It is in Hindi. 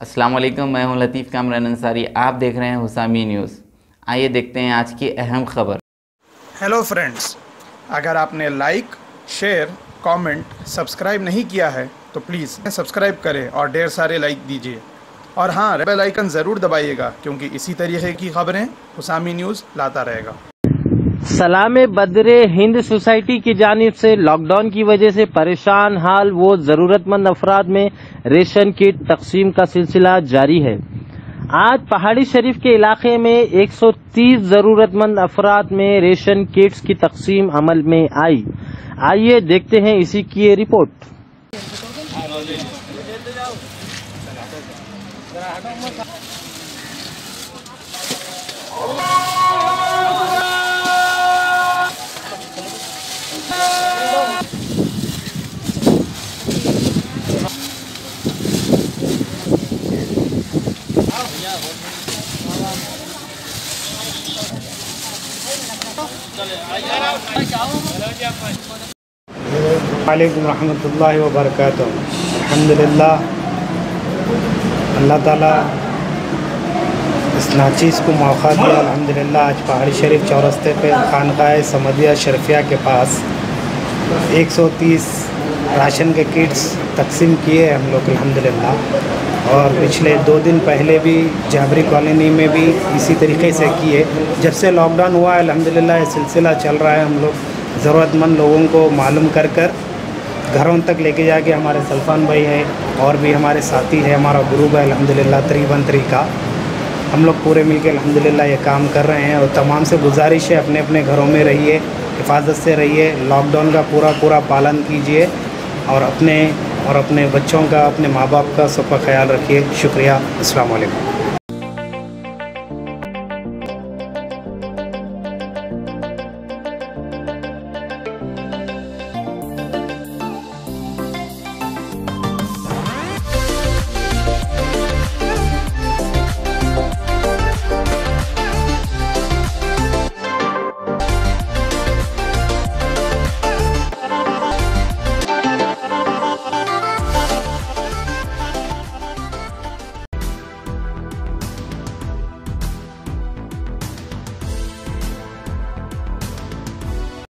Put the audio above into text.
अस्सलाम वालेकुम मैं हूँ लतीफ़ कामरान अंसारी, आप देख रहे हैं हुसामी न्यूज़। आइए देखते हैं आज की अहम खबर। हेलो फ्रेंड्स, अगर आपने लाइक, शेयर, कमेंट, सब्सक्राइब नहीं किया है तो प्लीज़ सब्सक्राइब करें और ढेर सारे लाइक दीजिए। और हाँ बेल आइकन ज़रूर दबाइएगा, क्योंकि इसी तरीके की खबरें हुसामी न्यूज़ लाता रहेगा। सलाम बदरे हिंद सोसाइटी की जानब से लॉकडाउन की वजह से परेशान हाल वो ज़रूरतमंद अफराद में रेशन किट तकसीम का सिलसिला जारी है। आज पहाड़ी शरीफ के इलाके में 130 ज़रूरतमंद अफराद में रेशन किट्स की तकसीम अमल में आई। आइए देखते हैं इसी की रिपोर्ट। वालेकुम रहमतुल्लाहि व बरकातुहू। अल्हम्दुलिल्लाह। अल्लाह ताला इस नाचीज़ को मौका दिया। अल्हम्दुलिल्लाह, आज पहाड़ी शरीफ चौरस्ते पे खानका समदिया शरफिया के पास 130 राशन के किट्स तकसीम किए हम लोग, अल्हम्दुलिल्लाह। और पिछले दो दिन पहले भी जाबरी कॉलोनी में भी इसी तरीके से किए। जब से लॉकडाउन हुआ है अल्हम्दुलिल्लाह, ये सिलसिला चल रहा है। हम लोग ज़रूरतमंद लोगों को मालूम कर कर घरों तक लेके जाके हमारे सल्फ़ान भाई हैं और भी हमारे साथी हैं, हमारा ग्रुप है, अल्हम्दुलिल्लाह तरीबन तरी का। हम लोग पूरे मिल के अलहमदिल्ला ये काम कर रहे हैं और तमाम से गुजारिश है अपने अपने घरों में रहिए, हिफाजत से रहिए लॉकडाउन का पूरा पूरा पालन कीजिए। और अपने और अपने बच्चों का, अपने माँ बाप का सबका ख्याल रखिए। शुक्रिया। वालेकुम